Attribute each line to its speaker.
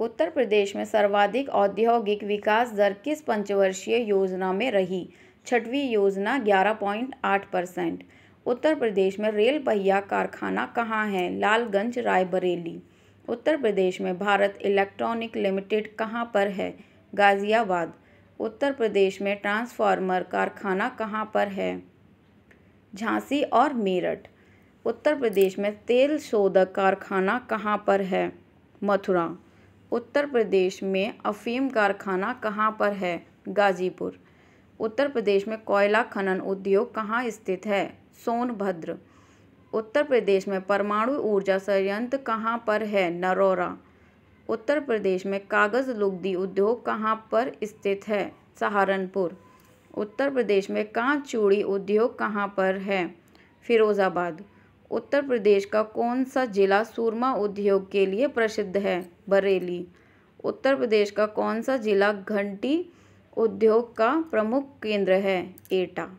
Speaker 1: उत्तर प्रदेश में सर्वाधिक औद्योगिक विकास दर किस पंचवर्षीय योजना में रही? छठवीं योजना ग्यारह पॉइंट आठ परसेंट। उत्तर प्रदेश में रेल पहिया कारखाना कहाँ है? लालगंज, रायबरेली। उत्तर प्रदेश में भारत इलेक्ट्रॉनिक लिमिटेड कहाँ पर है? गाज़ियाबाद। उत्तर प्रदेश में ट्रांसफार्मर कारखाना कहाँ पर है? झांसी और मेरठ। उत्तर प्रदेश में तेल शोधक कारखाना कहाँ पर है? मथुरा। उत्तर प्रदेश में अफीम कारखाना कहाँ पर है? गाजीपुर। उत्तर प्रदेश में कोयला खनन उद्योग कहाँ स्थित है? सोनभद्र। उत्तर प्रदेश में परमाणु ऊर्जा संयंत्र कहाँ पर है? नरोरा। उत्तर प्रदेश में कागज़ लुगदी उद्योग कहाँ पर स्थित है? सहारनपुर। उत्तर प्रदेश में कांच चूड़ी उद्योग कहाँ पर है? फिरोज़ाबाद। उत्तर प्रदेश का कौन सा जिला सूरमा उद्योग के लिए प्रसिद्ध है? बरेली। उत्तर प्रदेश का कौन सा जिला घंटी उद्योग का प्रमुख केंद्र है? एटा।